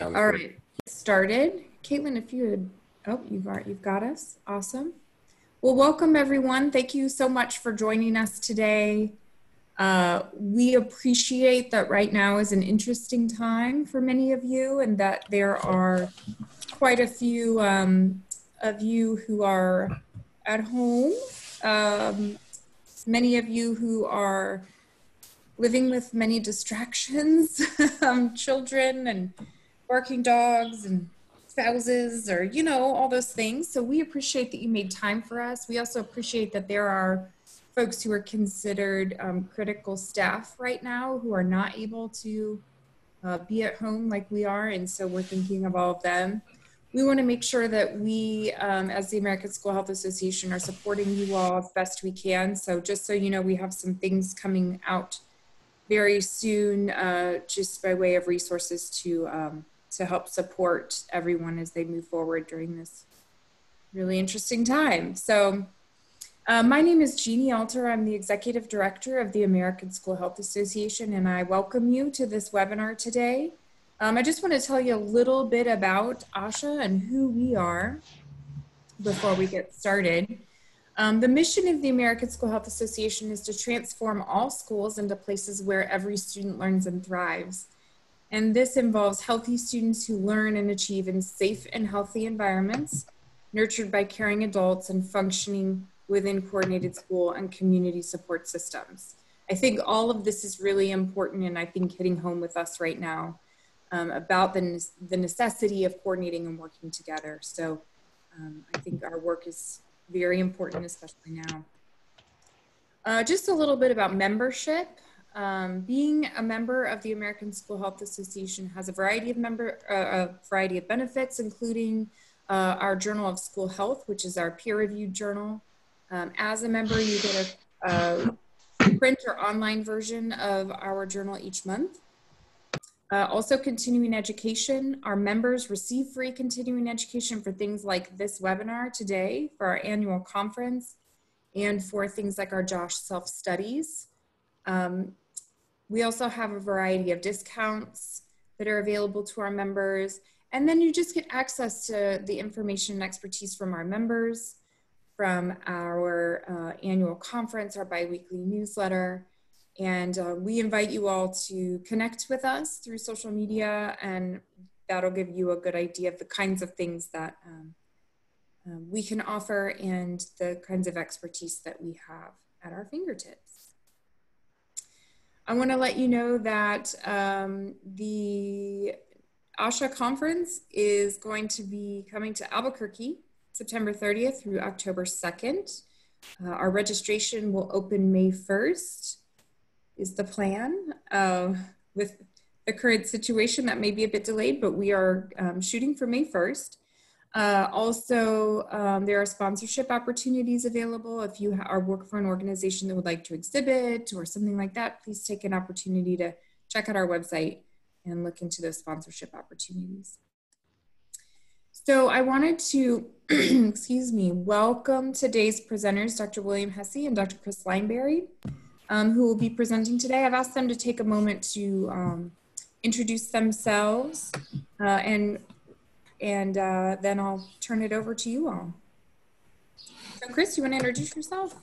All good. right, started. Caitlin, if you would, oh, you've got, you've got us. Awesome. Well, welcome everyone. Thank you so much for joining us today. Uh, we appreciate that right now is an interesting time for many of you and that there are quite a few um, of you who are at home. Um, many of you who are living with many distractions, um, children and barking dogs and spouses or you know all those things. So we appreciate that you made time for us. We also appreciate that there are folks who are considered um, critical staff right now who are not able to uh, be at home like we are and so we're thinking of all of them. We want to make sure that we um, as the american school health association are supporting you all as best we can. So just so you know we have some things coming out very soon uh, just by way of resources to um, to help support everyone as they move forward during this really interesting time. So, uh, my name is Jeannie Alter. I'm the Executive Director of the American School Health Association, and I welcome you to this webinar today. Um, I just want to tell you a little bit about ASHA and who we are before we get started. Um, the mission of the American School Health Association is to transform all schools into places where every student learns and thrives. And this involves healthy students who learn and achieve in safe and healthy environments, nurtured by caring adults and functioning within coordinated school and community support systems. I think all of this is really important and I think hitting home with us right now um, about the, the necessity of coordinating and working together. So um, I think our work is very important, especially now. Uh, just a little bit about membership. Um, being a member of the American School Health Association has a variety of member, uh, a variety of benefits, including uh, our Journal of School Health, which is our peer-reviewed journal. Um, as a member, you get a, a, print or online version of our journal each month. Uh, also, continuing education. Our members receive free continuing education for things like this webinar today, for our annual conference, and for things like our Josh self studies. Um, we also have a variety of discounts that are available to our members. And then you just get access to the information and expertise from our members, from our uh, annual conference, our biweekly newsletter. And uh, we invite you all to connect with us through social media, and that'll give you a good idea of the kinds of things that um, um, we can offer and the kinds of expertise that we have at our fingertips. I want to let you know that um, the ASHA conference is going to be coming to Albuquerque September 30th through October 2nd. Uh, our registration will open May 1st, is the plan. Uh, with the current situation, that may be a bit delayed, but we are um, shooting for May 1st. Uh, also, um, there are sponsorship opportunities available. If you are work for an organization that would like to exhibit or something like that, please take an opportunity to check out our website and look into those sponsorship opportunities. So I wanted to, excuse me, welcome today's presenters, Dr. William Hesse and Dr. Chris Lineberry, um, who will be presenting today. I've asked them to take a moment to um, introduce themselves uh, and and uh, then I'll turn it over to you all. So, Chris, you want to introduce yourself?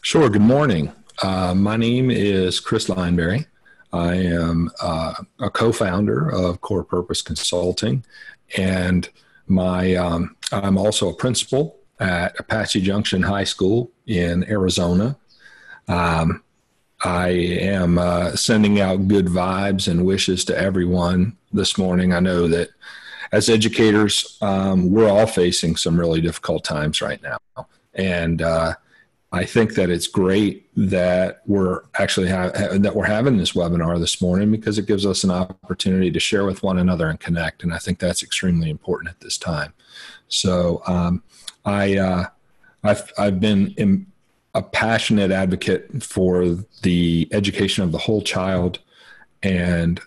Sure. Good morning. Uh, my name is Chris Lineberry. I am uh, a co-founder of Core Purpose Consulting, and my um, I'm also a principal at Apache Junction High School in Arizona. Um, I am uh, sending out good vibes and wishes to everyone this morning. I know that as educators, um, we're all facing some really difficult times right now. And uh, I think that it's great that we're actually ha- that we're having this webinar this morning because it gives us an opportunity to share with one another and connect. And I think that's extremely important at this time. So um, I uh, I've I've been in, a passionate advocate for the education of the whole child and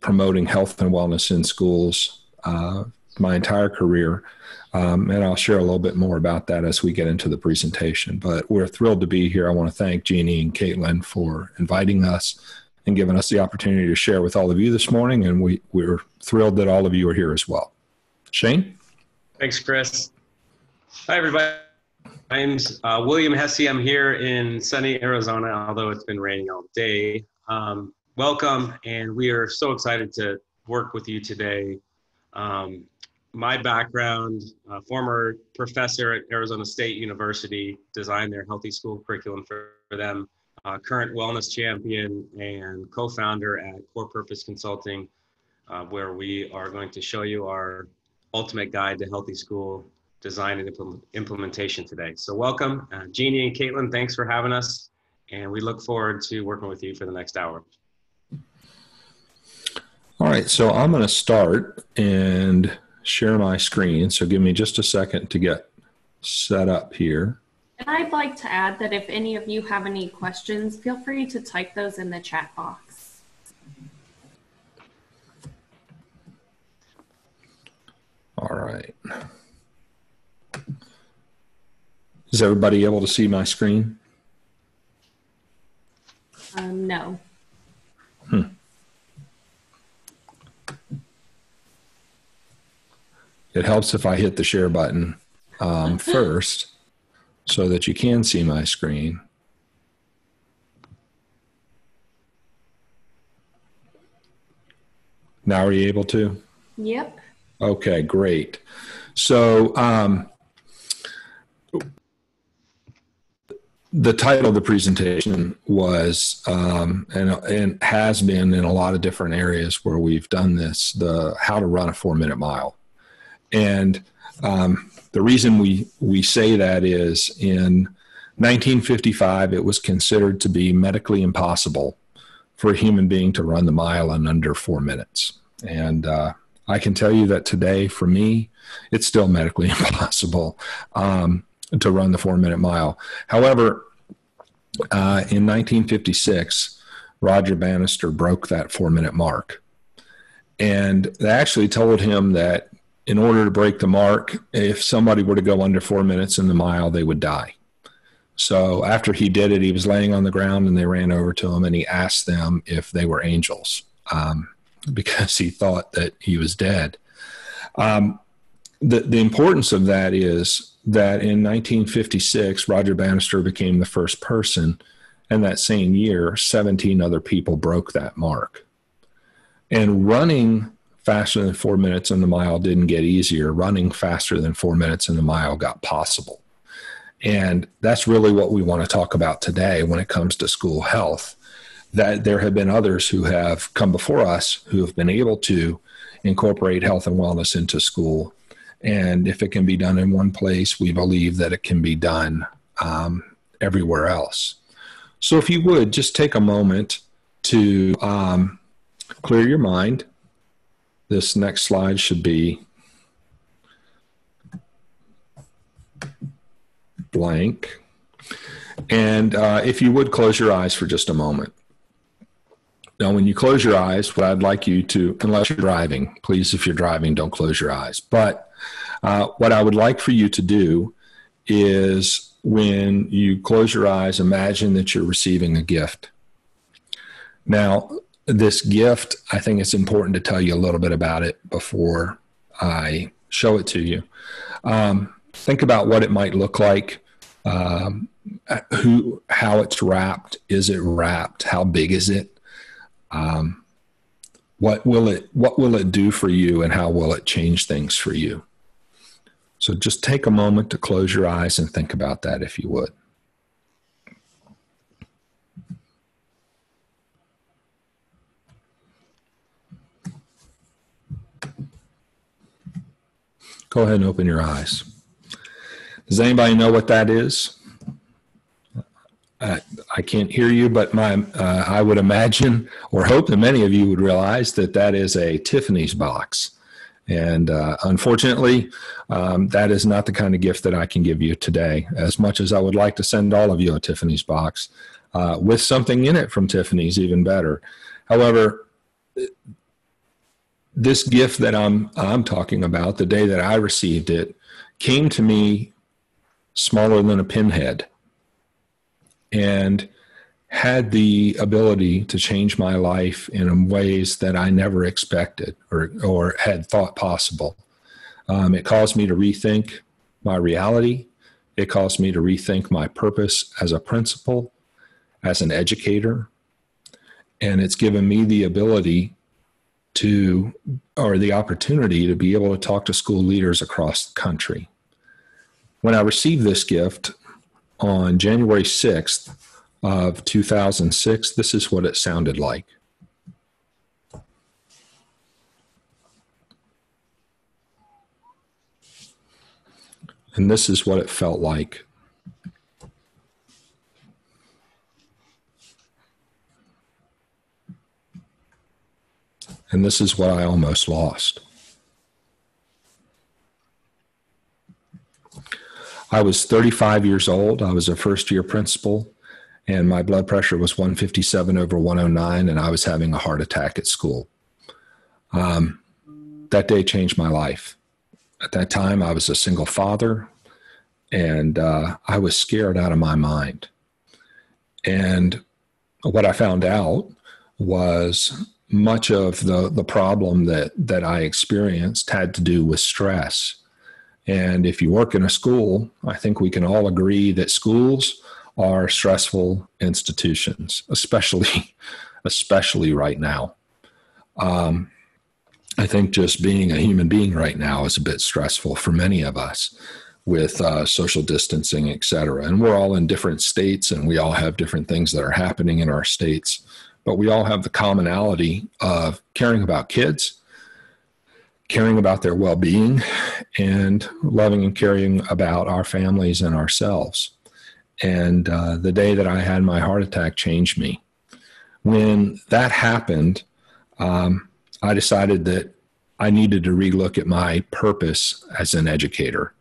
promoting health and wellness in schools uh, my entire career. Um, and I'll share a little bit more about that as we get into the presentation. But we're thrilled to be here. I want to thank Jeannie and Caitlin for inviting us and giving us the opportunity to share with all of you this morning. And we, we're thrilled that all of you are here as well. Shane? Thanks, Chris. Hi, everybody. My name's uh, William Hesse. I'm here in sunny Arizona, although it's been raining all day. Um, welcome, and we are so excited to work with you today. Um, my background, uh, former professor at Arizona State University, designed their healthy school curriculum for, for them, uh, current wellness champion and co-founder at Core Purpose Consulting, uh, where we are going to show you our ultimate guide to healthy school design and implement, implementation today. So welcome, uh, Jeannie and Caitlin, thanks for having us. And we look forward to working with you for the next hour. All right, so I'm going to start and share my screen. So give me just a second to get set up here. And I'd like to add that if any of you have any questions, feel free to type those in the chat box. All right. Is everybody able to see my screen? Um, no. Hmm. It helps if I hit the share button um, first so that you can see my screen. Now are you able to? Yep. Okay, great. So um, the title of the presentation was um, and, and has been in a lot of different areas where we've done this the how to run a four minute mile and um, the reason we we say that is in 1955 it was considered to be medically impossible for a human being to run the mile in under four minutes and uh, i can tell you that today for me it's still medically impossible um, to run the four minute mile. However, uh, in 1956, Roger Bannister broke that four minute mark. And they actually told him that in order to break the mark, if somebody were to go under four minutes in the mile, they would die. So after he did it, he was laying on the ground and they ran over to him and he asked them if they were angels um, because he thought that he was dead. Um, the, the importance of that is that in 1956, Roger Bannister became the first person, and that same year, 17 other people broke that mark. And running faster than four minutes in the mile didn't get easier. Running faster than four minutes in the mile got possible. And that's really what we want to talk about today when it comes to school health. That there have been others who have come before us who have been able to incorporate health and wellness into school and if it can be done in one place, we believe that it can be done um, everywhere else. So, if you would just take a moment to um, clear your mind, this next slide should be blank. And uh, if you would close your eyes for just a moment. Now, when you close your eyes, what I'd like you to, unless you're driving, please, if you're driving, don't close your eyes. But uh, what I would like for you to do is when you close your eyes, imagine that you're receiving a gift. Now, this gift, I think it's important to tell you a little bit about it before I show it to you. Um, think about what it might look like. Um, who, how it's wrapped? Is it wrapped? How big is it? Um, what will it What will it do for you, and how will it change things for you? So just take a moment to close your eyes and think about that if you would. Go ahead and open your eyes. Does anybody know what that is? Uh, I can't hear you, but my uh, I would imagine or hope that many of you would realize that that is a Tiffany's box. And uh, unfortunately, um, that is not the kind of gift that I can give you today. As much as I would like to send all of you a Tiffany's box uh, with something in it from Tiffany's, even better. However, this gift that I'm I'm talking about, the day that I received it, came to me smaller than a pinhead, and had the ability to change my life in ways that I never expected or, or had thought possible. Um, it caused me to rethink my reality. It caused me to rethink my purpose as a principal, as an educator. And it's given me the ability to, or the opportunity to be able to talk to school leaders across the country. When I received this gift on January 6th, of 2006, this is what it sounded like. And this is what it felt like. And this is what I almost lost. I was 35 years old. I was a first year principal and my blood pressure was 157 over 109, and I was having a heart attack at school. Um, that day changed my life. At that time, I was a single father, and uh, I was scared out of my mind. And what I found out was much of the, the problem that, that I experienced had to do with stress. And if you work in a school, I think we can all agree that schools are stressful institutions, especially especially right now. Um, I think just being a human being right now is a bit stressful for many of us with uh, social distancing, et cetera. And we're all in different states and we all have different things that are happening in our states, but we all have the commonality of caring about kids, caring about their well being, and loving and caring about our families and ourselves. And uh, the day that I had my heart attack changed me. When that happened, um, I decided that I needed to relook at my purpose as an educator.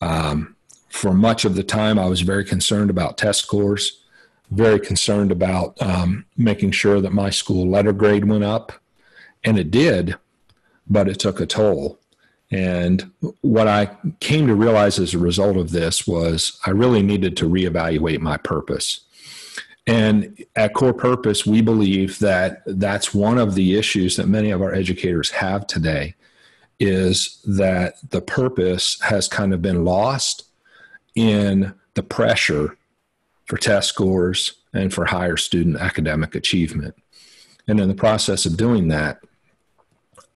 Um, for much of the time, I was very concerned about test scores, very concerned about um, making sure that my school letter grade went up. And it did, but it took a toll. And what I came to realize as a result of this was I really needed to reevaluate my purpose. And at Core Purpose, we believe that that's one of the issues that many of our educators have today is that the purpose has kind of been lost in the pressure for test scores and for higher student academic achievement. And in the process of doing that,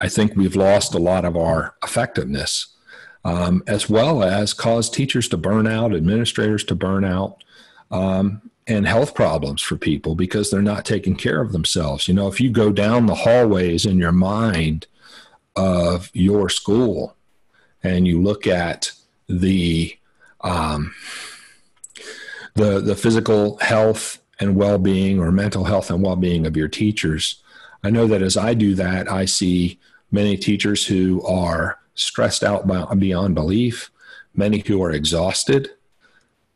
I think we've lost a lot of our effectiveness, um, as well as caused teachers to burn out, administrators to burn out, um, and health problems for people because they're not taking care of themselves. You know, if you go down the hallways in your mind of your school and you look at the um, the the physical health and well-being or mental health and well-being of your teachers i know that as i do that i see many teachers who are stressed out beyond belief, many who are exhausted,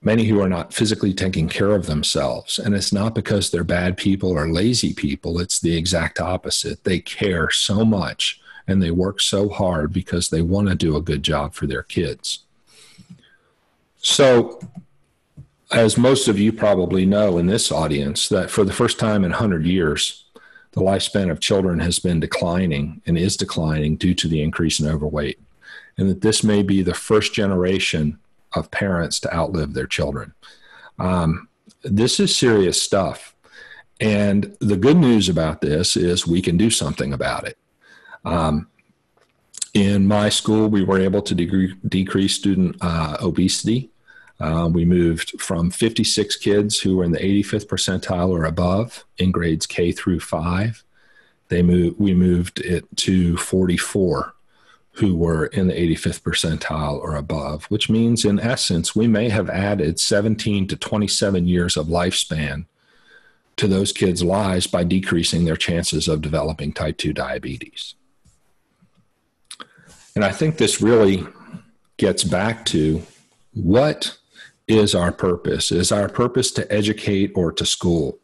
many who are not physically taking care of themselves. And it's not because they're bad people or lazy people, it's the exact opposite. They care so much and they work so hard because they want to do a good job for their kids. So, as most of you probably know in this audience, that for the first time in 100 years, the lifespan of children has been declining and is declining due to the increase in overweight, and that this may be the first generation of parents to outlive their children. Um, this is serious stuff. And the good news about this is we can do something about it. Um, in my school, we were able to de- decrease student uh, obesity uh, we moved from 56 kids who were in the 85th percentile or above in grades K through five. They moved, we moved it to 44 who were in the 85th percentile or above, which means in essence, we may have added 17 to 27 years of lifespan to those kids' lives by decreasing their chances of developing type 2 diabetes. And I think this really gets back to what is our purpose? Is our purpose to educate or to school?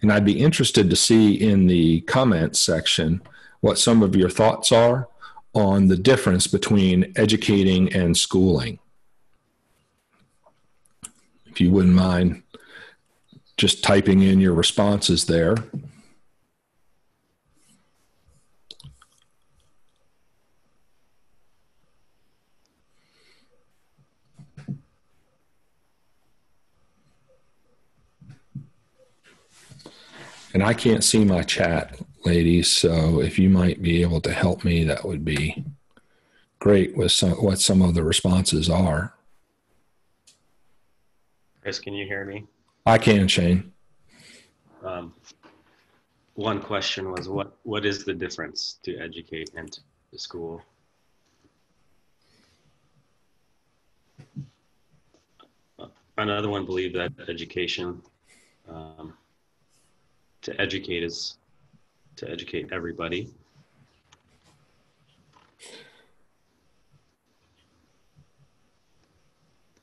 And I'd be interested to see in the comments section what some of your thoughts are on the difference between educating and schooling. If you wouldn't mind just typing in your responses there. And I can't see my chat, ladies. So if you might be able to help me, that would be great with some, what some of the responses are. Chris, can you hear me? I can, Shane. Um, one question was what what is the difference to educate and to school? Another one believed that education um, to educate is to educate everybody.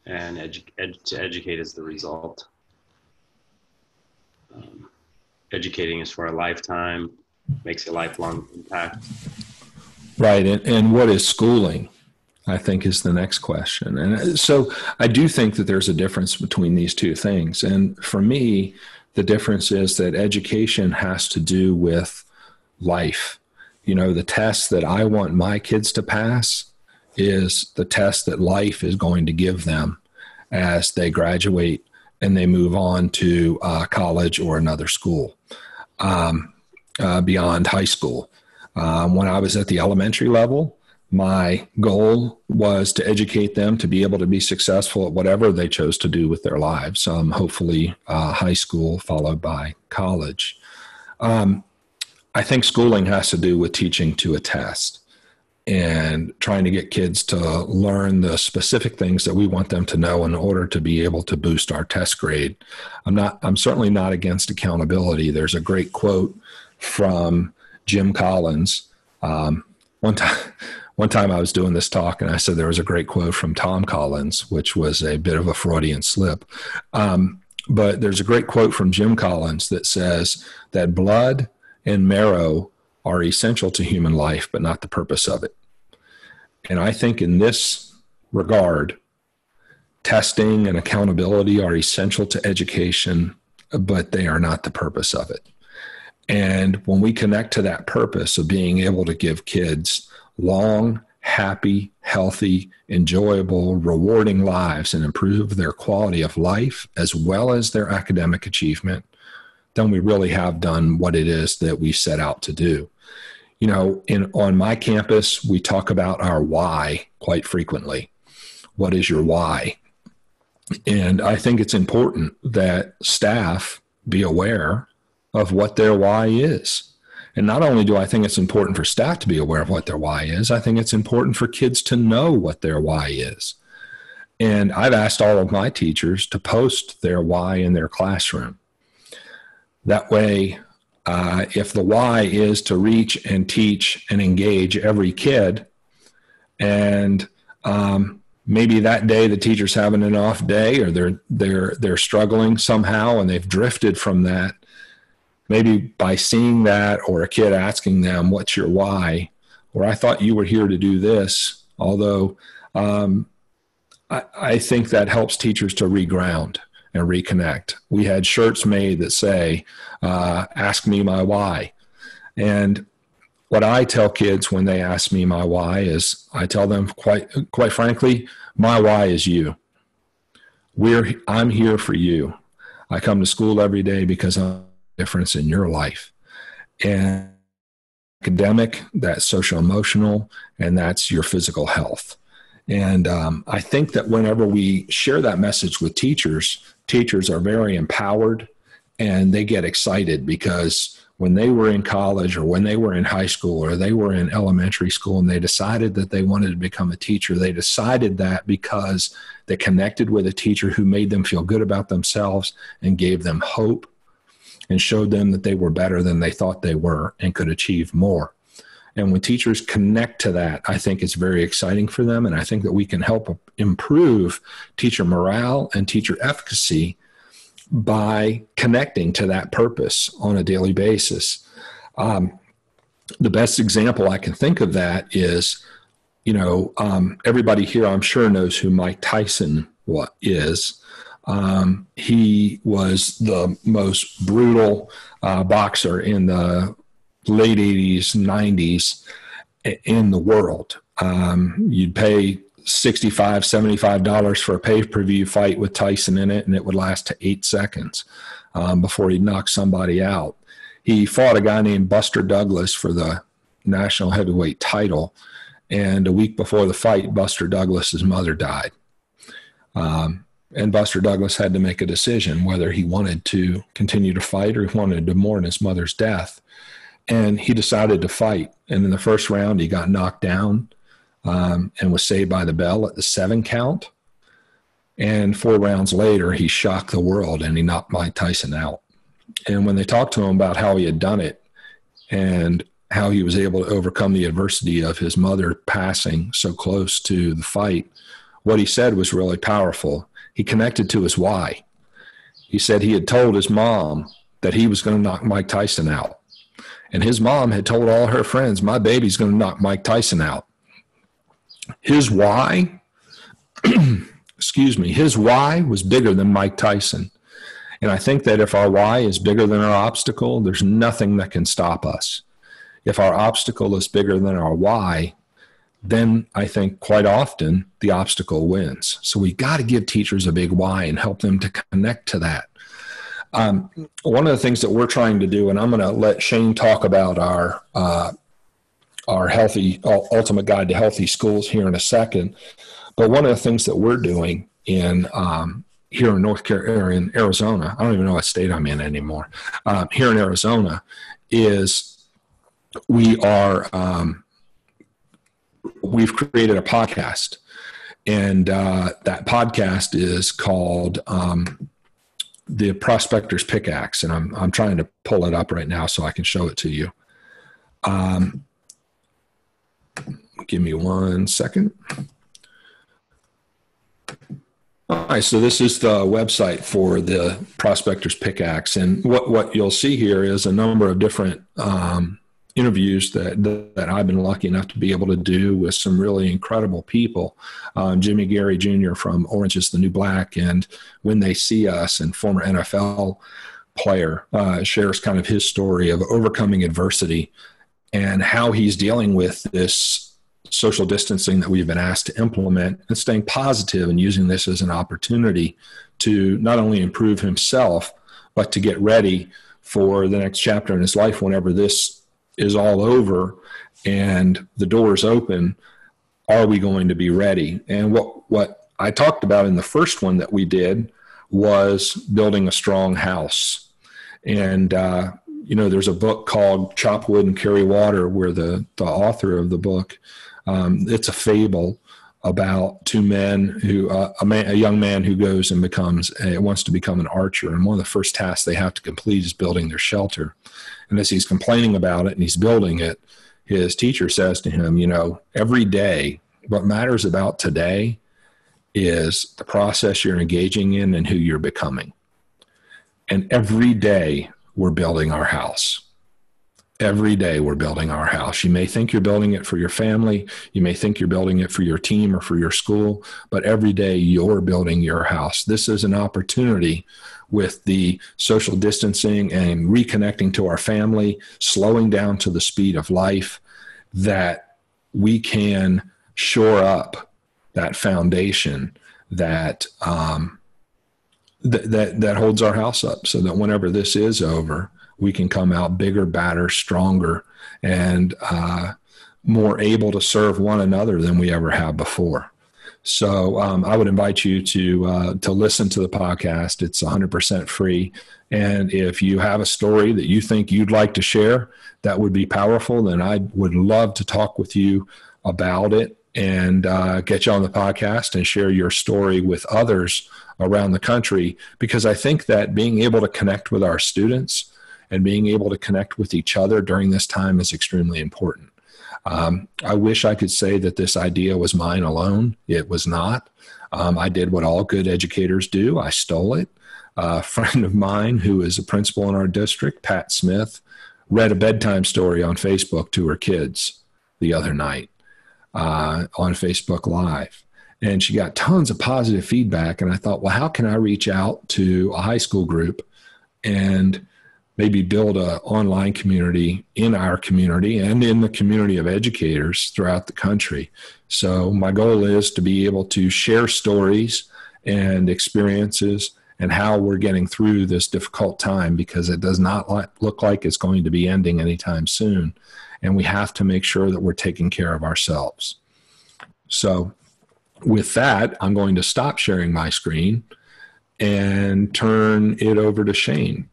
And edu- ed- to educate is the result. Um, educating is for a lifetime, makes a lifelong impact. Right. And, and what is schooling? I think is the next question. And so I do think that there's a difference between these two things. And for me, the difference is that education has to do with life. You know, the test that I want my kids to pass is the test that life is going to give them as they graduate and they move on to uh, college or another school um, uh, beyond high school. Um, when I was at the elementary level, my goal was to educate them to be able to be successful at whatever they chose to do with their lives, um, hopefully, uh, high school followed by college. Um, I think schooling has to do with teaching to a test and trying to get kids to learn the specific things that we want them to know in order to be able to boost our test grade. I'm not I'm certainly not against accountability. There's a great quote from Jim Collins. Um, one time one time I was doing this talk and I said there was a great quote from Tom Collins, which was a bit of a Freudian slip. Um, but there's a great quote from Jim Collins that says that blood and marrow are essential to human life, but not the purpose of it. And I think in this regard, testing and accountability are essential to education, but they are not the purpose of it. And when we connect to that purpose of being able to give kids long, happy, healthy, enjoyable, rewarding lives and improve their quality of life as well as their academic achievement, then we really have done what it is that we set out to do. You know, in on my campus, we talk about our why quite frequently. What is your why? And I think it's important that staff be aware of what their why is. And not only do I think it's important for staff to be aware of what their why is, I think it's important for kids to know what their why is. And I've asked all of my teachers to post their why in their classroom. That way, uh, if the why is to reach and teach and engage every kid, and um, maybe that day the teacher's having an off day or they're they're they're struggling somehow and they've drifted from that maybe by seeing that or a kid asking them what's your why? Or i thought you were here to do this. Although um, I, I think that helps teachers to reground and reconnect. We had shirts made that say uh, ask me my why. And what i tell kids when they ask me my why is i tell them quite quite frankly my why is you. We're i'm here for you. I come to school every day because i'm difference in your life. And academic, that's social emotional, and that's your physical health. And um, I think that whenever we share that message with teachers, teachers are very empowered and they get excited because when they were in college or when they were in high school or they were in elementary school and they decided that they wanted to become a teacher, they decided that because they connected with a teacher who made them feel good about themselves and gave them hope and showed them that they were better than they thought they were and could achieve more. And when teachers connect to that, I think it's very exciting for them. And I think that we can help improve teacher morale and teacher efficacy by connecting to that purpose on a daily basis. Um, the best example I can think of that is, you know, um, everybody here I'm sure knows who Mike Tyson is. Um, he was the most brutal uh, boxer in the late 80s, 90s in the world. Um, you'd pay 65 $75 for a pay per view fight with Tyson in it, and it would last to eight seconds um, before he knocked somebody out. He fought a guy named Buster Douglas for the national heavyweight title. And a week before the fight, Buster Douglas's mother died. Um, and Buster Douglas had to make a decision whether he wanted to continue to fight or he wanted to mourn his mother's death. And he decided to fight. And in the first round, he got knocked down um, and was saved by the bell at the seven count. And four rounds later, he shocked the world and he knocked Mike Tyson out. And when they talked to him about how he had done it and how he was able to overcome the adversity of his mother passing so close to the fight, what he said was really powerful. He connected to his why. He said he had told his mom that he was going to knock Mike Tyson out. And his mom had told all her friends, My baby's going to knock Mike Tyson out. His why excuse me, his why was bigger than Mike Tyson. And I think that if our why is bigger than our obstacle, there's nothing that can stop us. If our obstacle is bigger than our why, then I think quite often the obstacle wins. So we got to give teachers a big why and help them to connect to that. Um, one of the things that we're trying to do, and I'm going to let Shane talk about our uh, our healthy ultimate guide to healthy schools here in a second. But one of the things that we're doing in um, here in North Carolina, in Arizona, I don't even know what state I'm in anymore. Uh, here in Arizona, is we are um, we've created a podcast, and uh, that podcast is called um, the Prospector's Pickaxe, and I'm I'm trying to pull it up right now so I can show it to you. Um, give me one second. All right, so this is the website for the Prospector's Pickaxe, and what what you'll see here is a number of different um, interviews that that I've been lucky enough to be able to do with some really incredible people. Um, Jimmy Gary Jr. from Orange Is the New Black, and when they see us, and former NFL player uh, shares kind of his story of overcoming adversity and how he's dealing with this social distancing that we've been asked to implement and staying positive and using this as an opportunity to not only improve himself, but to get ready for the next chapter in his life whenever this is all over and the doors open. Are we going to be ready? And what, what I talked about in the first one that we did was building a strong house. And, uh, you know, there's a book called Chop Wood and Carry Water where the, the author of the book um, it's a fable about two men who uh, a, man, a young man who goes and becomes a, wants to become an archer, and one of the first tasks they have to complete is building their shelter. And as he's complaining about it and he's building it, his teacher says to him, "You know, every day, what matters about today is the process you're engaging in and who you're becoming. And every day we're building our house." Every day we're building our house. You may think you're building it for your family, you may think you're building it for your team or for your school, but every day you're building your house. This is an opportunity with the social distancing and reconnecting to our family, slowing down to the speed of life, that we can shore up that foundation that um, th- that that holds our house up, so that whenever this is over, we can come out bigger, badder, stronger, and uh, more able to serve one another than we ever have before. So um, I would invite you to uh, to listen to the podcast. It's 100% free, and if you have a story that you think you'd like to share that would be powerful, then I would love to talk with you about it and uh, get you on the podcast and share your story with others around the country. Because I think that being able to connect with our students and being able to connect with each other during this time is extremely important. Um, I wish I could say that this idea was mine alone. It was not. Um, I did what all good educators do. I stole it. a friend of mine who is a principal in our district, Pat Smith, read a bedtime story on Facebook to her kids the other night uh, on Facebook Live. and she got tons of positive feedback. And I thought, well, how can I reach out to a high school group and maybe build an online community in our community and in the community of educators throughout the country? So my goal is to be able to share stories and experiences and how we're getting through this difficult time because it does not look like it's going to be ending anytime soon. And we have to make sure that we're taking care of ourselves. So, with that, I'm going to stop sharing my screen and turn it over to Shane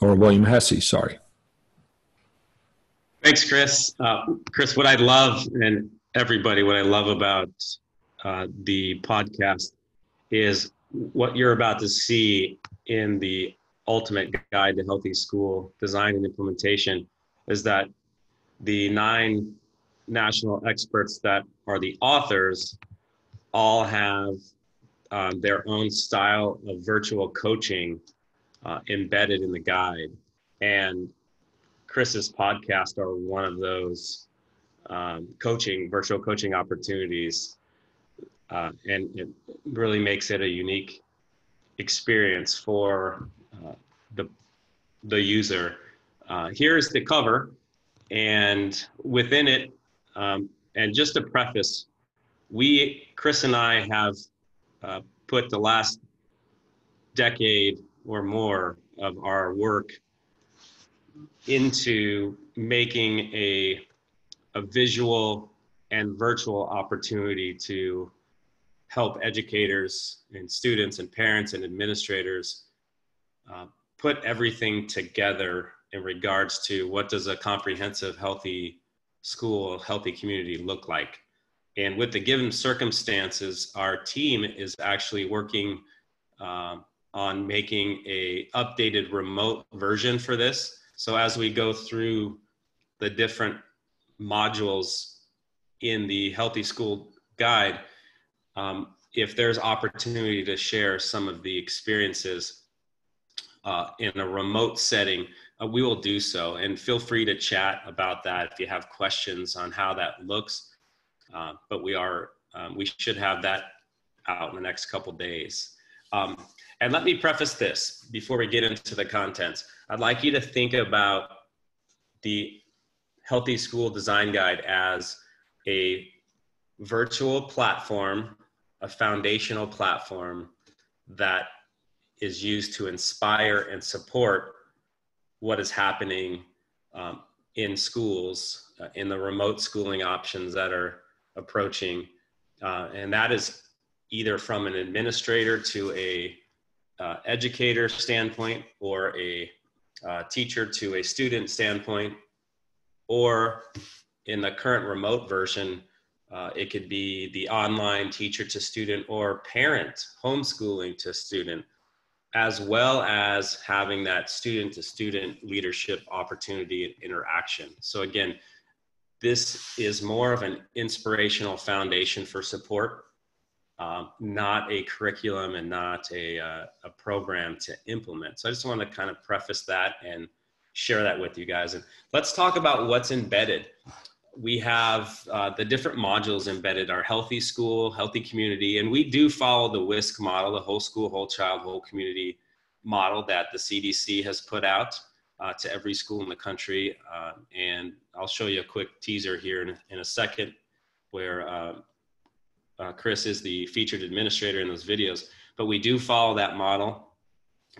or William Hesse, sorry. Thanks, Chris. Uh, Chris, what I love, and everybody, what I love about uh, the podcast is what you're about to see in the ultimate guide to healthy school design and implementation is that the nine national experts that are the authors all have um, their own style of virtual coaching uh, embedded in the guide. And Chris's podcast are one of those um, coaching, virtual coaching opportunities uh, and it really makes it a unique experience for uh, the the user. Uh, here's the cover, and within it, um, and just to preface, we Chris and I have uh, put the last decade or more of our work into making a a visual and virtual opportunity to help educators and students and parents and administrators uh, put everything together in regards to what does a comprehensive healthy school healthy community look like. And with the given circumstances our team is actually working uh, on making a updated remote version for this so as we go through the different modules in the healthy school guide um, if there's opportunity to share some of the experiences uh, in a remote setting, uh, we will do so. And feel free to chat about that if you have questions on how that looks. Uh, but we are, um, we should have that out in the next couple days. Um, and let me preface this before we get into the contents. I'd like you to think about the Healthy School Design Guide as a virtual platform a foundational platform that is used to inspire and support what is happening um, in schools, uh, in the remote schooling options that are approaching. Uh, and that is either from an administrator to a uh, educator standpoint or a uh, teacher to a student standpoint, or in the current remote version, uh, it could be the online teacher to student or parent homeschooling to student, as well as having that student to student leadership opportunity and interaction. So, again, this is more of an inspirational foundation for support, uh, not a curriculum and not a, uh, a program to implement. So, I just want to kind of preface that and share that with you guys. And let's talk about what's embedded we have uh, the different modules embedded our healthy school healthy community and we do follow the WSCC model the whole school whole child whole community model that the cdc has put out uh, to every school in the country uh, and i'll show you a quick teaser here in, in a second where uh, chris is the featured administrator in those videos but we do follow that model.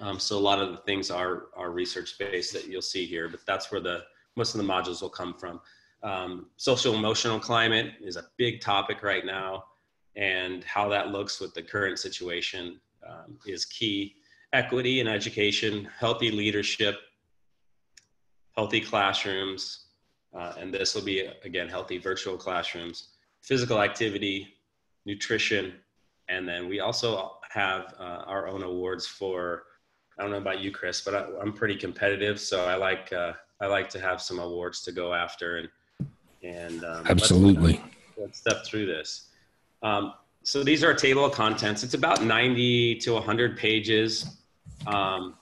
Um, so a lot of the things are are research based that you'll see here but that's where the most of the modules will come from. Um, social emotional climate is a big topic right now, and how that looks with the current situation um, is key. Equity in education, healthy leadership, healthy classrooms, uh, and this will be again healthy virtual classrooms, physical activity, nutrition, and then we also have uh, our own awards for. I don't know about you, Chris, but I, am pretty competitive, so I like uh, I like to have some awards to go after and and um, absolutely let's, let's, step through this. Um, so these are a table of contents. It's about 90 to 100 pages. Um,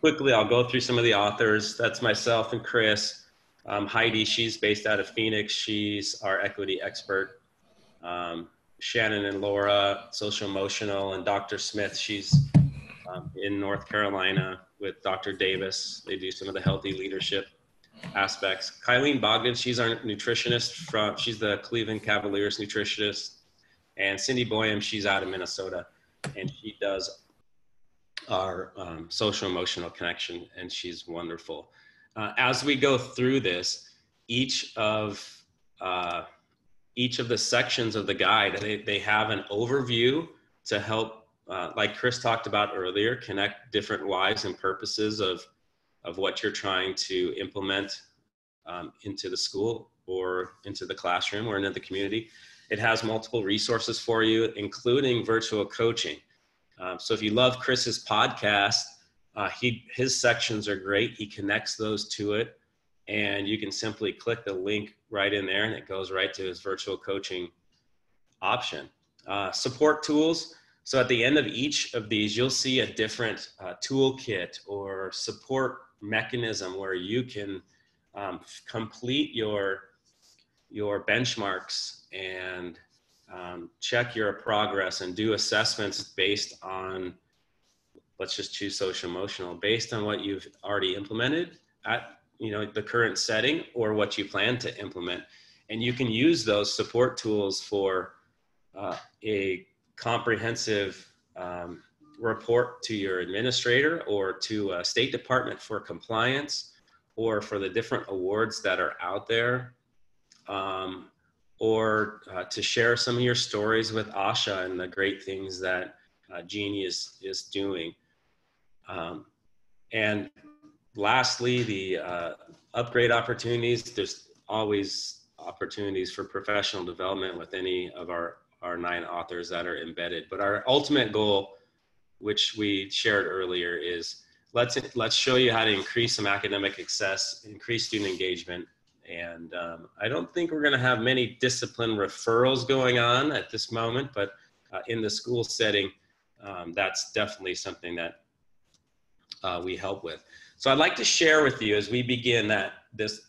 quickly, I'll go through some of the authors. That's myself and Chris. Um, Heidi, she's based out of Phoenix. She's our equity expert. Um, Shannon and Laura, social emotional, and Dr. Smith. She's um, in North Carolina with Dr. Davis. They do some of the healthy leadership aspects. Kylene Bogden, she's our nutritionist from, she's the Cleveland Cavaliers nutritionist. And Cindy Boyum, she's out of Minnesota and she does our um, social emotional connection and she's wonderful. Uh, as we go through this, each of uh, each of the sections of the guide, they, they have an overview to help, uh, like Chris talked about earlier, connect different whys and purposes of, of what you're trying to implement um, into the school or into the classroom or into the community. It has multiple resources for you, including virtual coaching. Um, so if you love Chris's podcast, uh, he his sections are great. He connects those to it, and you can simply click the link right in there, and it goes right to his virtual coaching option. Uh, support tools. So at the end of each of these, you'll see a different uh, toolkit or support mechanism where you can um, complete your your benchmarks and um, check your progress and do assessments based on let's just choose social emotional based on what you've already implemented at you know the current setting or what you plan to implement. And you can use those support tools for uh, a comprehensive um, report to your administrator or to a state department for compliance or for the different awards that are out there um, or uh, to share some of your stories with ASHA and the great things that uh, is, is doing. Um, and lastly, the uh, upgrade opportunities. There's always opportunities for professional development with any of our, our nine authors that are embedded. But our ultimate goal, which we shared earlier, is let's let's show you how to increase some academic success, increase student engagement. And um, I don't think we're going to have many discipline referrals going on at this moment, but uh, in the school setting, um, that's definitely something that uh, we help with. So I'd like to share with you as we begin that this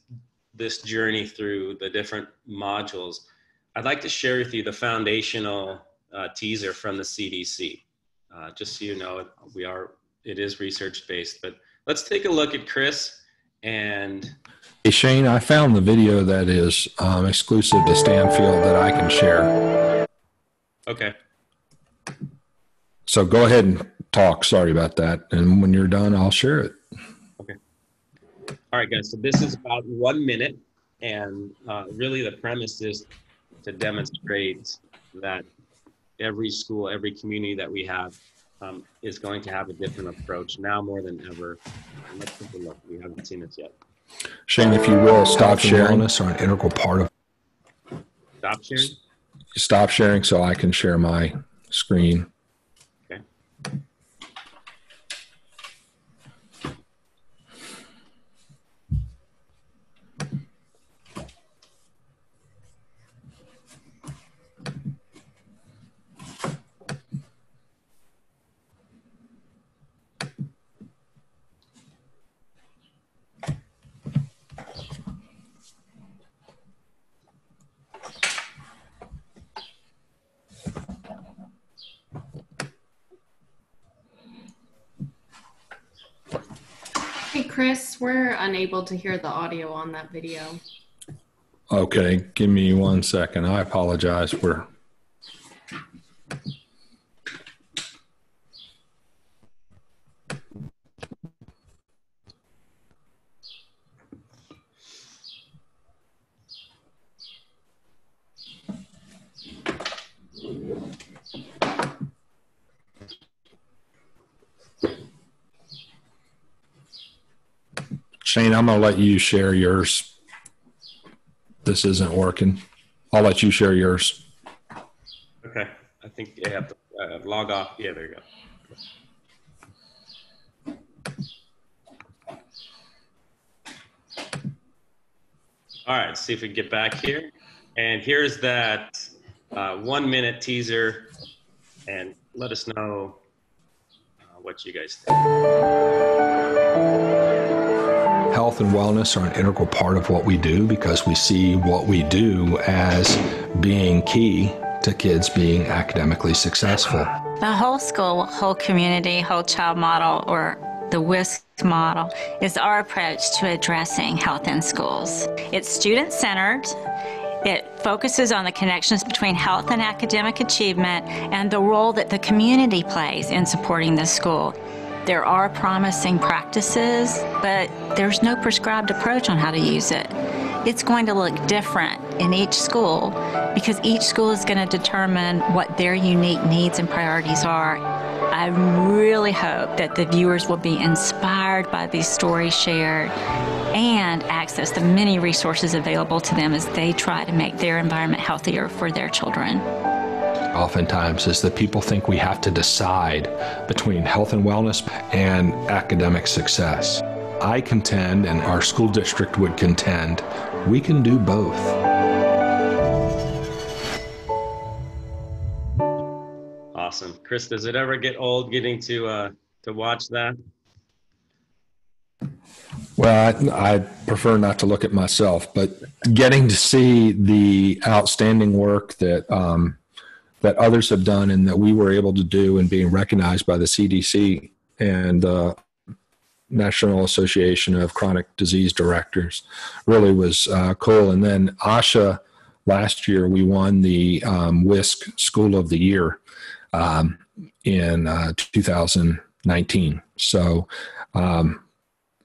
this journey through the different modules. I'd like to share with you the foundational uh, teaser from the CDC. Uh, just so you know, we are it is research based. But let's take a look at Chris and. Hey Shane, I found the video that is um, exclusive to Stanfield that I can share. Okay. So go ahead and talk. Sorry about that. And when you're done, I'll share it. Okay. All right, guys. So this is about one minute. And uh, really, the premise is to demonstrate that every school, every community that we have um, is going to have a different approach now more than ever. And let's take a look. We haven't seen this yet. Shane, if you will, stop sharing. Wellness are an integral part of. Stop sharing. Stop sharing so I can share my screen. Chris, we're unable to hear the audio on that video. Okay, give me one second. I apologize. We're Shane, I'm going to let you share yours. This isn't working. I'll let you share yours. Okay. I think you have to uh, log off. Yeah, there you go. All right, see if we can get back here. And here's that uh, one minute teaser. And let us know uh, what you guys think health and wellness are an integral part of what we do because we see what we do as being key to kids being academically successful. The whole school, whole community, whole child model, or the WSCC model, is our approach to addressing health in schools. It's student centered. It focuses on the connections between health and academic achievement and the role that the community plays in supporting the school. There are promising practices, but there's no prescribed approach on how to use it. It's going to look different in each school because each school is going to determine what their unique needs and priorities are. I really hope that the viewers will be inspired by these stories shared and access the many resources available to them as they try to make their environment healthier for their children oftentimes is that people think we have to decide between health and wellness and academic success. I contend, and our school district would contend, we can do both. Awesome, Chris. Does it ever get old getting to uh, to watch that? Well, I, I, prefer not to look at myself, but getting to see the outstanding work that um, that others have done and that we were able to do and being recognized by the CDC and uh, National Association of Chronic Disease Directors really was uh, cool. And then ASHA, last year we won the um, WSCC School of the Year um, in uh, 2019. So, um,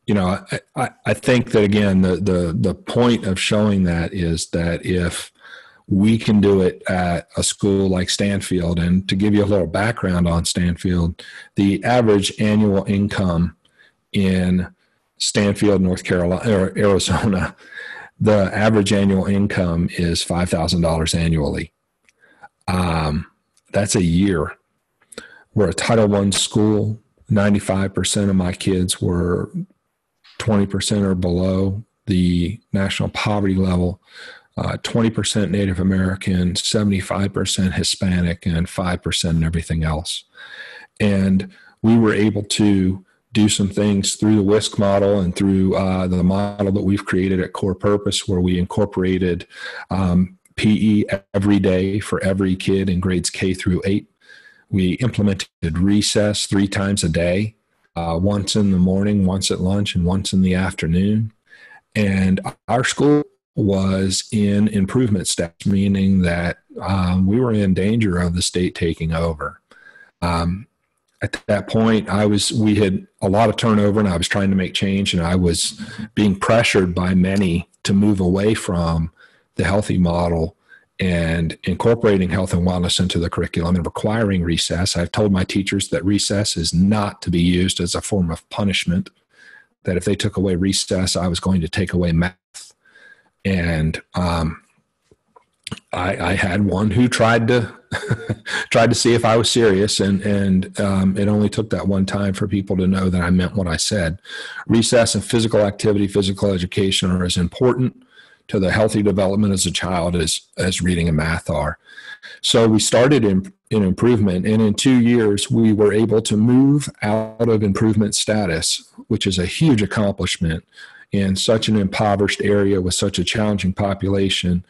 you know, I, I, I think that again, the, the, the point of showing that is that if we can do it at a school like Stanfield. And to give you a little background on Stanfield, the average annual income in Stanfield, North Carolina, or Arizona, the average annual income is $5,000 annually. Um, that's a year. We're a Title I school. 95% of my kids were 20% or below the national poverty level uh, 20% Native American, 75% Hispanic, and 5% and everything else. And we were able to do some things through the WSCC model and through uh, the model that we've created at Core Purpose, where we incorporated um, PE every day for every kid in grades K through 8. We implemented recess three times a day, uh, once in the morning, once at lunch, and once in the afternoon. And our school was in improvement steps, meaning that um, we were in danger of the state taking over. Um, at that point, I was we had a lot of turnover, and I was trying to make change, and I was being pressured by many to move away from the healthy model and incorporating health and wellness into the curriculum and requiring recess. I've told my teachers that recess is not to be used as a form of punishment. That if they took away recess, I was going to take away math and um, I, I, had one who tried to tried to see if I was serious, and and um, it only took that one time for people to know that I meant what I said. Recess and physical activity, physical education are as important to the healthy development as a child as as reading and math are. So we started in, in improvement, and in two years we were able to move out of improvement status, which is a huge accomplishment in such an impoverished area with such a challenging population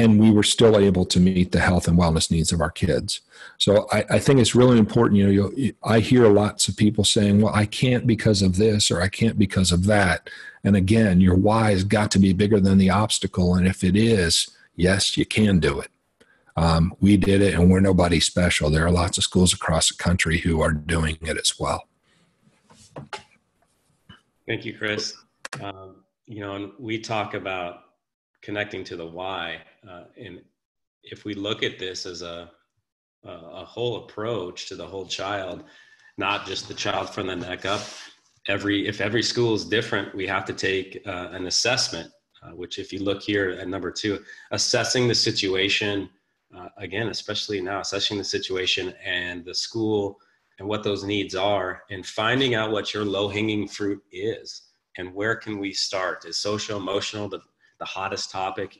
and we were still able to meet the health and wellness needs of our kids. So I, I think it's really important. You know, I hear lots of people saying, "Well, I can't because of this," or "I can't because of that." And again, your why has got to be bigger than the obstacle. And if it is, yes, you can do it. Um, we did it, and we're nobody special. There are lots of schools across the country who are doing it as well. Thank you, Chris. Um, you know, and we talk about connecting to the why, uh, and if we look at this as a a whole approach to the whole child, not just the child from the neck up. Every if every school is different, we have to take uh, an assessment. Uh, which, if you look here at number two, assessing the situation uh, again, especially now, assessing the situation and the school and what those needs are and finding out what your low hanging fruit is and where can we start? Is social emotional the, the hottest topic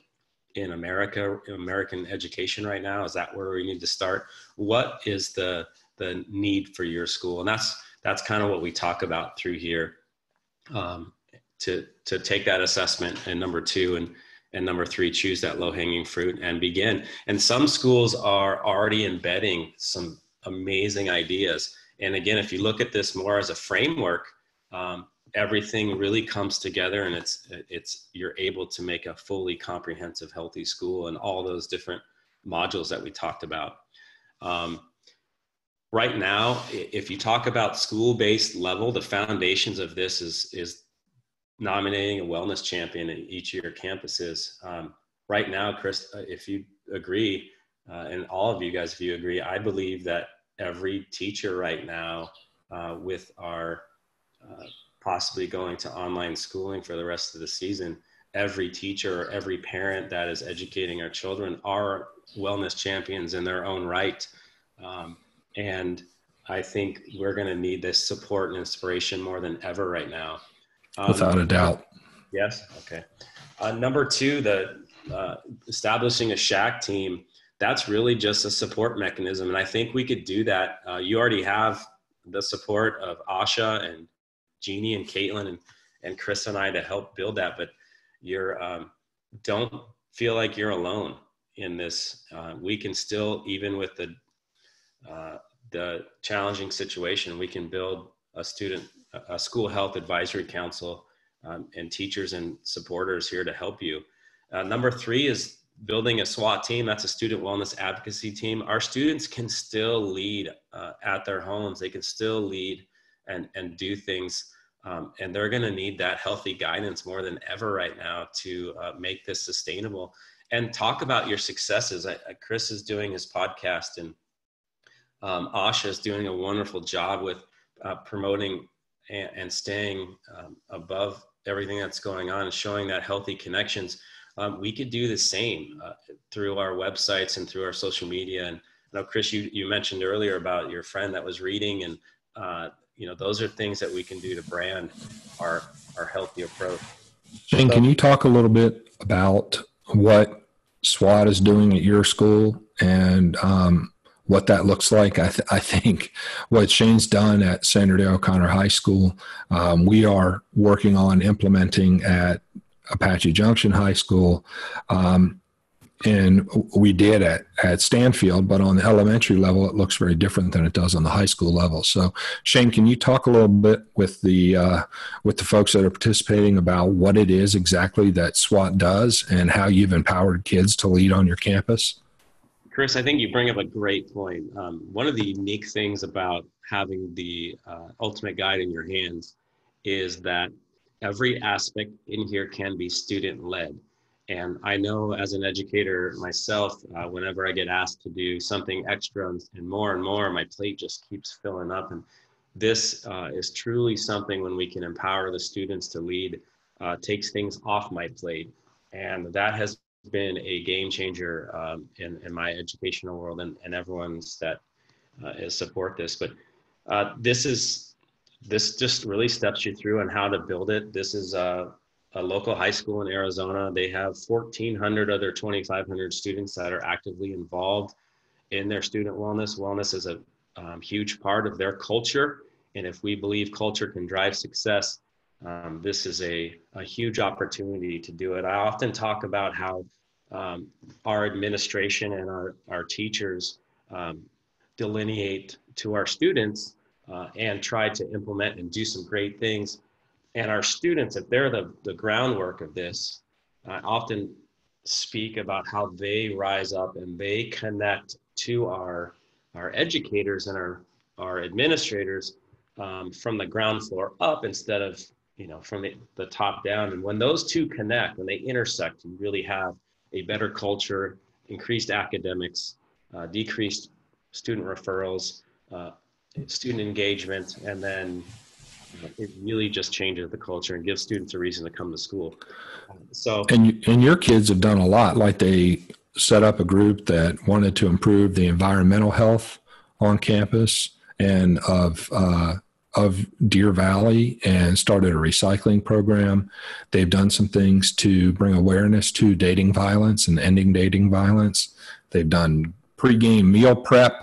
in america in american education right now? Is that where we need to start? What is the the need for your school? And that's that's kind of what we talk about through here um, to to take that assessment and number two and and number three, choose that low hanging fruit and begin. And some schools are already embedding some amazing ideas. And again, if you look at this more as a framework, um, everything really comes together and it's it's you're able to make a fully comprehensive healthy school and all those different modules that we talked about um, right now if you talk about school-based level the foundations of this is is nominating a wellness champion at each of your campuses um, right now chris uh, if you agree uh, and all of you guys if you agree i believe that every teacher right now uh, with our uh, possibly going to online schooling for the rest of the season, every teacher or every parent that is educating our children are wellness champions in their own right. Um, and I think we're going to need this support and inspiration more than ever right now. Um, Without a doubt. Yes. Okay. Uh, number two, the uh, establishing a SHAC team. That's really just a support mechanism, and I think we could do that. Uh, you already have the support of ASHA and Jeannie and Caitlin and, and Chris and I to help build that. But you're, um, don't feel like you're alone in this. Uh, we can still, even with the, uh, the challenging situation, we can build a student, a school health advisory council um, and teachers and supporters here to help you. Uh, number three is building a SWAT team. That's a student wellness advocacy team. Our students can still lead uh, at their homes. They can still lead and, and do things. Um, and they're going to need that healthy guidance more than ever right now to uh, make this sustainable and talk about your successes. I, I, Chris is doing his podcast and um, ASHA is doing a wonderful job with uh, promoting and, and staying um, above everything that's going on and showing that healthy connections. Um, we could do the same uh, through our websites and through our social media. And I know, Chris, you, you mentioned earlier about your friend that was reading and uh, you know those are things that we can do to brand our our healthy approach Shane, so, can you talk a little bit about what SWAT is doing at your school and um, what that looks like? I, th- I, think what Shane's done at Sandra Day O'Connor High School, um, we are working on implementing at Apache Junction High School. Um, and we did at, at Stanfield, but on the elementary level, it looks very different than it does on the high school level. So, Shane, can you talk a little bit with the uh, with the folks that are participating about what it is exactly that SWAT does and how you've empowered kids to lead on your campus? Chris, I think you bring up a great point. Um, one of the unique things about having the uh, ultimate guide in your hands is that every aspect in here can be student led and I know as an educator myself, uh, whenever I get asked to do something extra and more and more, my plate just keeps filling up. And this uh, is truly something when we can empower the students to lead, uh, takes things off my plate. And that has been a game changer um, in, in my educational world and, and everyone's that uh, support this. But uh, this is, this just really steps you through on how to build it. This is uh, a local high school in Arizona. They have 1,400 other 2,500 students that are actively involved in their student wellness. Wellness is a um, huge part of their culture. And if we believe culture can drive success, um, this is a, a huge opportunity to do it. I often talk about how um, our administration and our, our teachers um, delineate to our students uh, and try to implement and do some great things. And our students, if they're the, the groundwork of this, I often speak about how they rise up and they connect to our, our educators and our, our administrators um, from the ground floor up instead of you know from the, the top down. And when those two connect when they intersect you really have a better culture increased academics uh, decreased student referrals uh, student engagement and then it really just changes the culture and gives students a reason to come to school. So, and and your kids have done a lot. Like they set up a group that wanted to improve the environmental health on campus and of uh, of Deer Valley and started a recycling program. They've done some things to bring awareness to dating violence and ending dating violence. They've done pregame meal prep.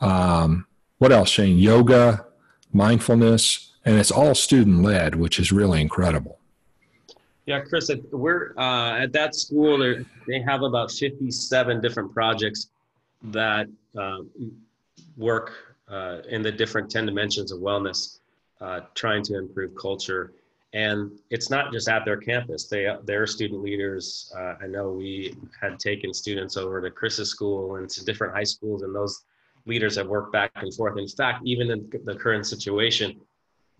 Um, what else, Shane? Yoga, mindfulness and it's all student led, which is really incredible. Yeah, Chris, we're uh, at that school. They have about 57 different projects that uh, work uh, in the different 10 dimensions of wellness, uh, trying to improve culture. And it's not just at their campus. They their student leaders. Uh, I know we had taken students over to Chris's school and to different high schools, and those leaders have worked back and forth. In fact, even in the current situation,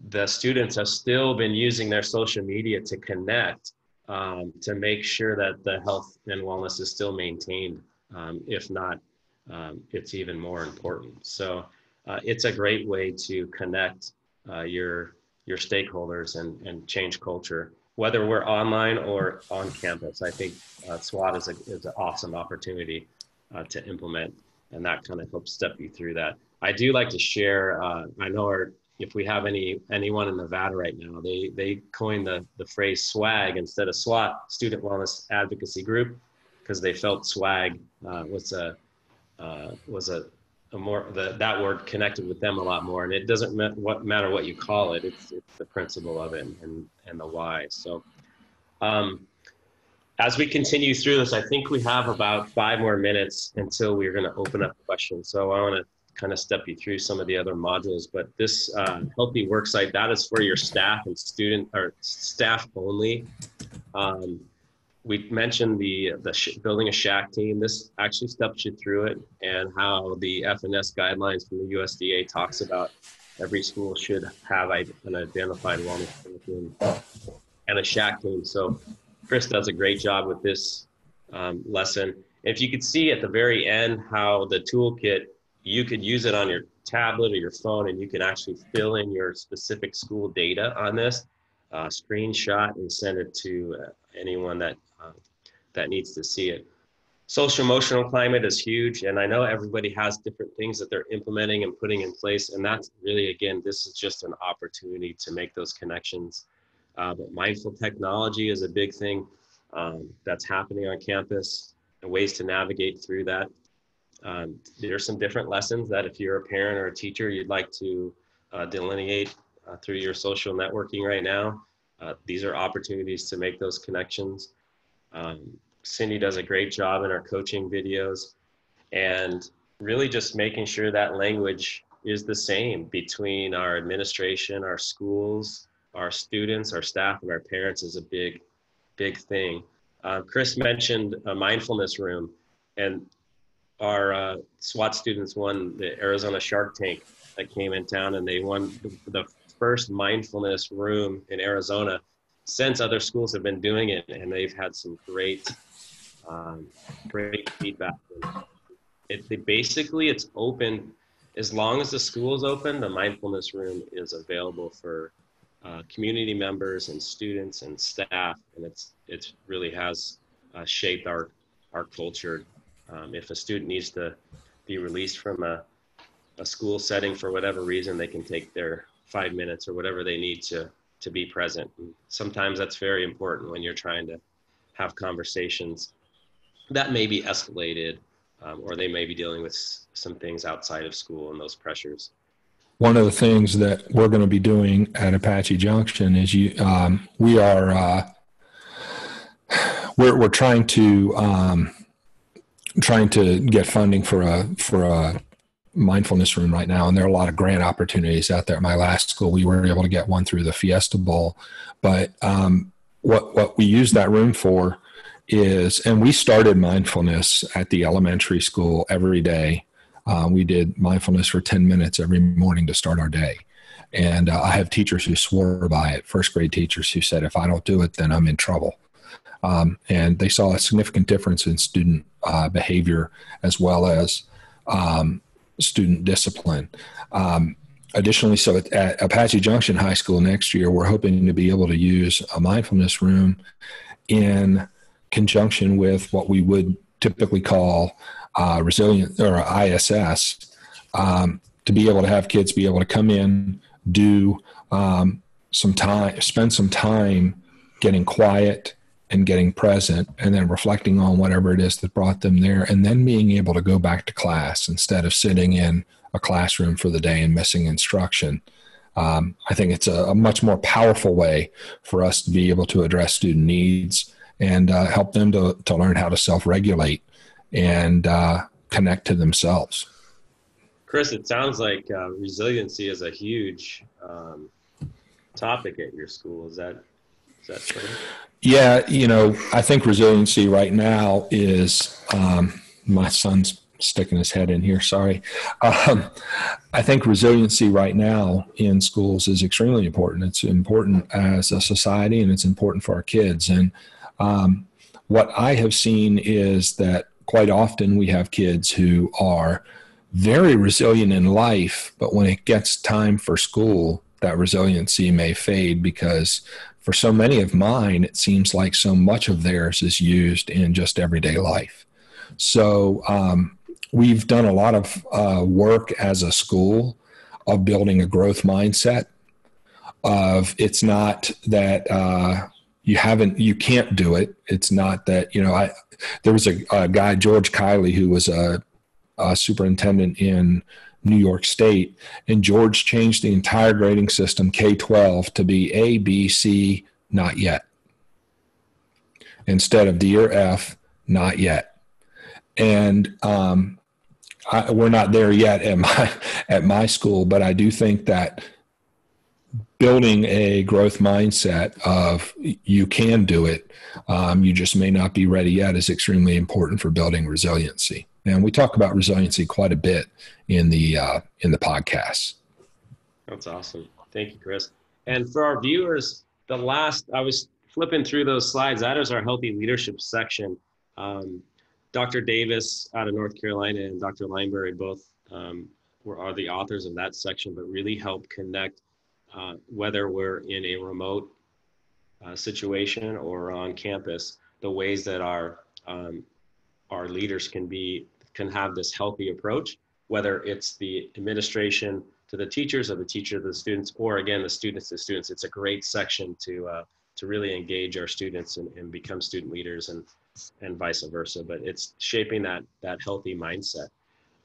the students have still been using their social media to connect um, to make sure that the health and wellness is still maintained. Um, if not, um, it's even more important. So uh, it's a great way to connect uh, your your stakeholders and, and change culture, whether we're online or on campus. I think uh, SWAT is, a, is an awesome opportunity uh, to implement, and that kind of helps step you through that. I do like to share. Uh, I know our if we have any anyone in Nevada right now, they they coined the the phrase swag instead of SWAT, Student Wellness Advocacy Group, because they felt swag uh, was a uh, was a, a more the, that word connected with them a lot more. And it doesn't ma- what matter what you call it, it's, it's the principle of it and and the why. So. Um, as we continue through this, I think we have about five more minutes until we're going to open up questions. So I want to kind of step you through some of the other modules. But this uh, healthy work site that is for your staff and student or staff only. Um, we mentioned the the building a SHAC team. This actually steps you through it and how the FNS guidelines from the USDA talks about every school should have an identified wellness curriculum and a SHAC team. So Chris does a great job with this um, lesson. If you could see at the very end how the toolkit you could use it on your tablet or your phone and you can actually fill in your specific school data on this uh, screenshot and send it to uh, anyone that uh, that needs to see it social emotional climate is huge and i know everybody has different things that they're implementing and putting in place and that's really again this is just an opportunity to make those connections uh, but mindful technology is a big thing um, that's happening on campus and ways to navigate through that um, there's some different lessons that if you're a parent or a teacher, you'd like to uh, delineate uh, through your social networking right now. Uh, these are opportunities to make those connections. Um, Cindy does a great job in our coaching videos and really just making sure that language is the same between our administration, our schools, our students, our staff, and our parents is a big, big thing. Uh, Chris mentioned a mindfulness room, and our uh, SWAT students won the Arizona Shark Tank that came in town, and they won the first mindfulness room in Arizona since other schools have been doing it, and they've had some great, um, great feedback. It, it basically it's open as long as the school is open. The mindfulness room is available for uh, community members and students and staff, and it's it really has uh, shaped our our culture um, if a student needs to be released from a, a school setting for whatever reason, they can take their five minutes or whatever they need to to be present. And sometimes that's very important when you're trying to have conversations that may be escalated um, or they may be dealing with some things outside of school and those pressures. One of the things that we're going to be doing at Apache Junction is you, um, we are, uh, we're, we're trying to um, trying to get funding for a for a mindfulness room right now, and there are a lot of grant opportunities out there. At my last school, we were able to get one through the Fiesta Bowl, but um, what what we use that room for is, and we started mindfulness at the elementary school every day. Uh, we did mindfulness for ten minutes every morning to start our day. And uh, I have teachers who swore by it, first grade teachers who said, if I don't do it, then I'm in trouble. Um, and they saw a significant difference in student uh, behavior as well as um, student discipline. Um, additionally, so at, at, Apache Junction High School next year, we're hoping to be able to use a mindfulness room in conjunction with what we would typically call uh, resilient or ISS um, to be able to have kids be able to come in, do um, some time, spend some time getting quiet and getting present and then reflecting on whatever it is that brought them there and then being able to go back to class instead of sitting in a classroom for the day and missing instruction. Um, I think it's a, a, much more powerful way for us to be able to address student needs and uh, help them to, to learn how to self regulate and uh, connect to themselves. Chris, it sounds like uh, resiliency is a huge um, topic at your school. Is that is that true? Yeah, you know, I think resiliency right now is um, my son's sticking his head in here. Sorry. Um, I think resiliency right now in schools is extremely important. It's important as a society, and it's important for our kids. And um, what I have seen is that quite often we have kids who are very resilient in life, but when it gets time for school, that resiliency may fade because for so many of mine, it seems like so much of theirs is used in just everyday life. So um, we've done a lot of uh, work as a school of building a growth mindset. Of it's not that uh, you haven't, you can't do it. It's not that you know. I there was a, a guy George Kiley who was a uh, superintendent in New York State, and George changed the entire grading system K 12 to be A, B, C, not yet. Instead of D or F, not yet. And um, I, we're not there yet at my at my school, but I do think that building a growth mindset of you can do it, um, you just may not be ready yet, is extremely important for building resiliency. And we talk about resiliency quite a bit in the uh, in the podcast. That's awesome. Thank you, Chris. And for our viewers, the last I was flipping through those slides. That is our healthy leadership section. Um, Dr. Davis out of North Carolina and Dr. Lineberry both um, were are the authors of that section, but really help connect uh, whether we're in a remote uh, situation or on campus, the ways that our um, our leaders can be can have this healthy approach, whether it's the administration to the teachers or the teacher to the students, or again, the students to students. It's a great section to, uh, to really engage our students and, and become student leaders and, and vice versa. But it's shaping that, that healthy mindset.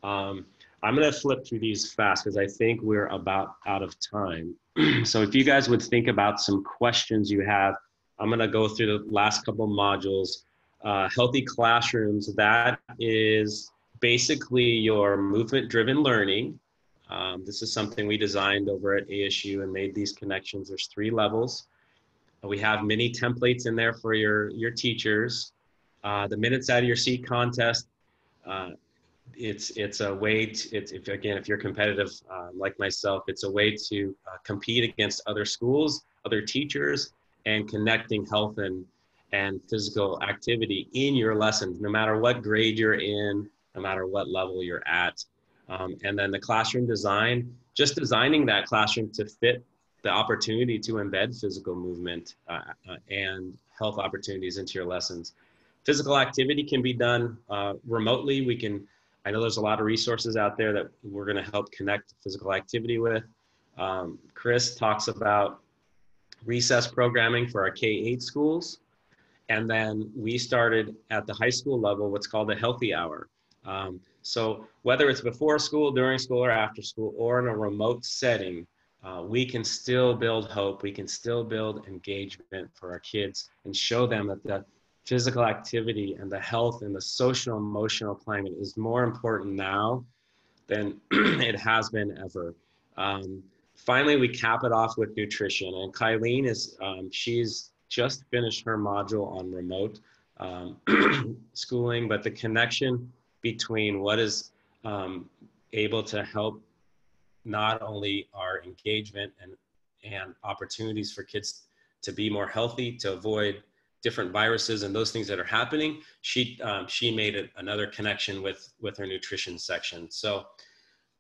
Um, I'm going to flip through these fast because I think we're about out of time. so if you guys would think about some questions you have, I'm going to go through the last couple modules. Uh, healthy classrooms, that is basically your movement driven learning. Um, this is something we designed over at ASU and made these connections. There's three levels. We have many templates in there for your, your teachers. Uh, the minutes out of your seat contest, uh, it's, it's a way to, it's, if, again, if you're competitive uh, like myself, it's a way to uh, compete against other schools, other teachers, and connecting health and, and physical activity in your lessons, no matter what grade you're in, no matter what level you're at. Um, and then the classroom design, just designing that classroom to fit the opportunity to embed physical movement uh, uh, and health opportunities into your lessons. Physical activity can be done uh, remotely. We can, I know there's a lot of resources out there that we're going to help connect physical activity with. Um, Chris talks about recess programming for our K 8 schools. And then we started at the high school level what's called a healthy hour. Um, so whether it's before school, during school, or after school, or in a remote setting, uh, we can still build hope. We can still build engagement for our kids and show them that the physical activity and the health and the social emotional climate is more important now than it has been ever. Um, finally, we cap it off with nutrition. And Kylene is, um, she's just finished her module on remote um, schooling, but the connection between what is um, able to help not only our engagement and, and opportunities for kids to be more healthy, to avoid different viruses and those things that are happening, she, um, she made it another connection with, with her nutrition section. So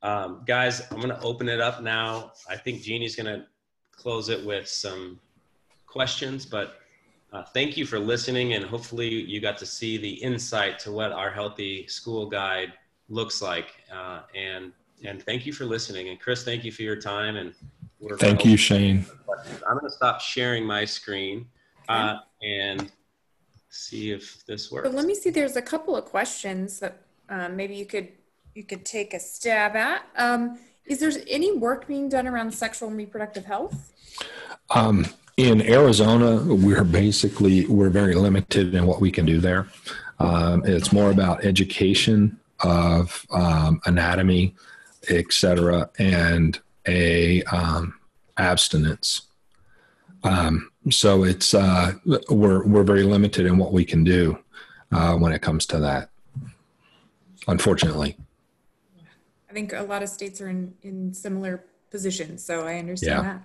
um, guys, I'm gonna open it up now. I think Jeannie's gonna close it with some questions, but uh, thank you for listening, and hopefully you got to see the insight to what our healthy school guide looks like. Uh, and and thank you for listening. And Chris, thank you for your time. And thank you, Shane. I'm going to stop sharing my screen uh, and see if this works. But let me see. There's a couple of questions that um, maybe you could you could take a stab at. Um, Is there any work being done around sexual and reproductive health? Um, in Arizona, we're basically we're very limited in what we can do there. Um, it's more about education of um, anatomy, etc., and a um, abstinence. Um, so it's uh, we're we're very limited in what we can do uh, when it comes to that. Unfortunately, I think a lot of states are in, in similar positions, so I understand Yeah. that.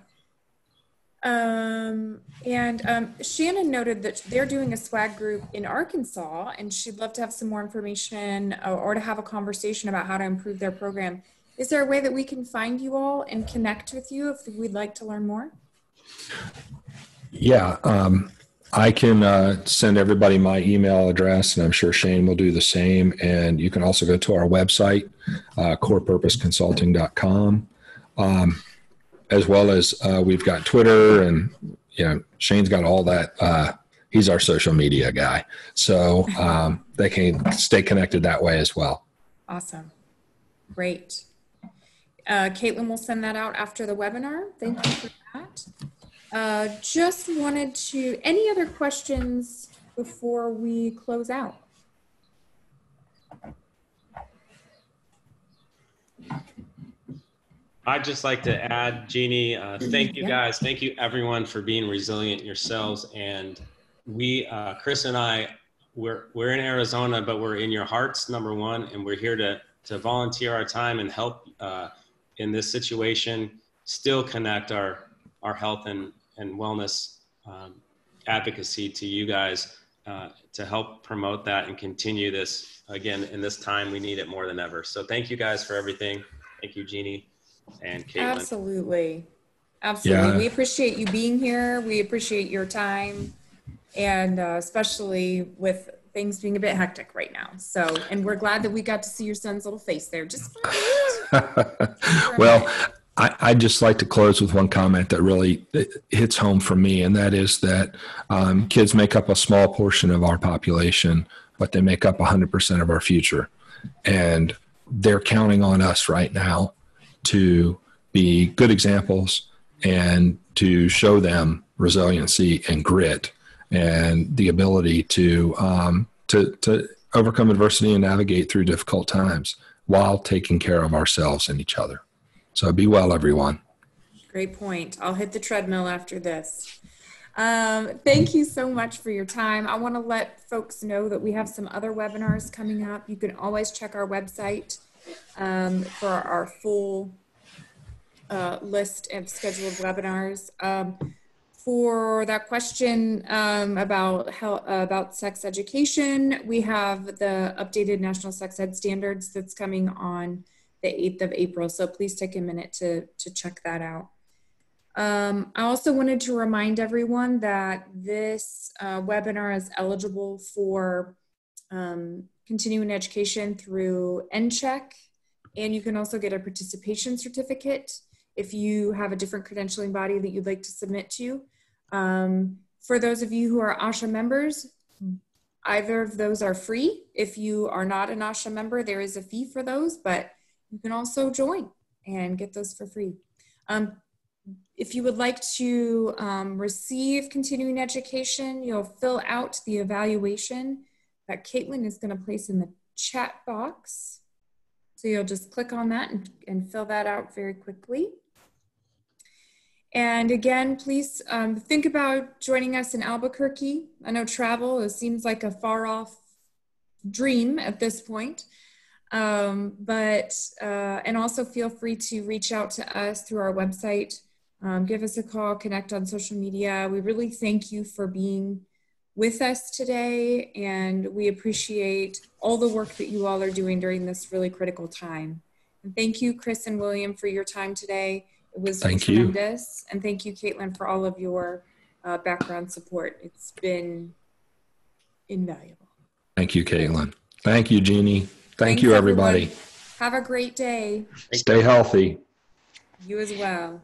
Um, and um, Shannon noted that they're doing a swag group in Arkansas, and she'd love to have some more information or, or to have a conversation about how to improve their program. Is there a way that we can find you all and connect with you if we'd like to learn more? Yeah. Um, I can uh, send everybody my email address, and I'm sure Shane will do the same. And you can also go to our website, uh, corepurposeconsulting.com, um, as well as uh, we've got Twitter, and you know Shane's got all that. Uh, he's our social media guy, so um, they can stay connected that way as well. Awesome. Great. Uh, Caitlin will send that out after the webinar. Thank you for that. Uh, just wanted to, any other questions before we close out? I'd just like to add, Jeannie, uh, thank you Yeah. guys. Thank you everyone for being resilient yourselves. And we, uh, Chris and I, we're, we're in Arizona, but we're in your hearts, number one, and we're here to, to volunteer our time and help uh, in this situation, still connect our, our health and, and wellness um, advocacy to you guys uh, to help promote that and continue this. Again, in this time, we need it more than ever. So thank you guys for everything. Thank you, Jeannie and Caitlin. Absolutely. Absolutely. Yeah. We appreciate you being here. We appreciate your time and uh, especially with things being a bit hectic right now. So, and we're glad that we got to see your son's little face there. Just for a minute. well, I, I'd just like to close with one comment that really hits home for me, and that is that um, kids make up a small portion of our population, but they make up 100% of our future. And they're counting on us right now to be good examples and to show them resiliency and grit and the ability to um, to to overcome adversity and navigate through difficult times while taking care of ourselves and each other. So be well, everyone. Great point. I'll hit the treadmill after this. Um, thank you so much for your time. I want to let folks know that we have some other webinars coming up. You can always check our website um, for our full uh, list of scheduled webinars. Um, for that question um, about how about sex education, we have the updated national sex ed standards that's coming on the 8th of April. So please take a minute to, to check that out. Um, I also wanted to remind everyone that this uh, webinar is eligible for um, continuing education through NCHEC, and you can also get a participation certificate if you have a different credentialing body that you'd like to submit to. Um, for those of you who are ASHA members, either of those are free. If you are not an ASHA member, there is a fee for those, but you can also join and get those for free. Um, if you would like to um, receive continuing education, you'll fill out the evaluation that Caitlin is going to place in the chat box. So you'll just click on that and, and fill that out very quickly. And again, please um, think about joining us in Albuquerque. I know travel seems like a far off dream at this point. Um, but, uh, and also feel free to reach out to us through our website. Um, give us a call, connect on social media. We really thank you for being with us today, and we appreciate all the work that you all are doing during this really critical time. And thank you, Chris and William, for your time today. It was Thank you. tremendous. And thank you, Caitlin, for all of your uh, background support. It's been invaluable. Thank you, Caitlin. Thank you, Jeannie. Thank Thanks, you, everybody. everyone. Have a great day. Stay healthy. You as well.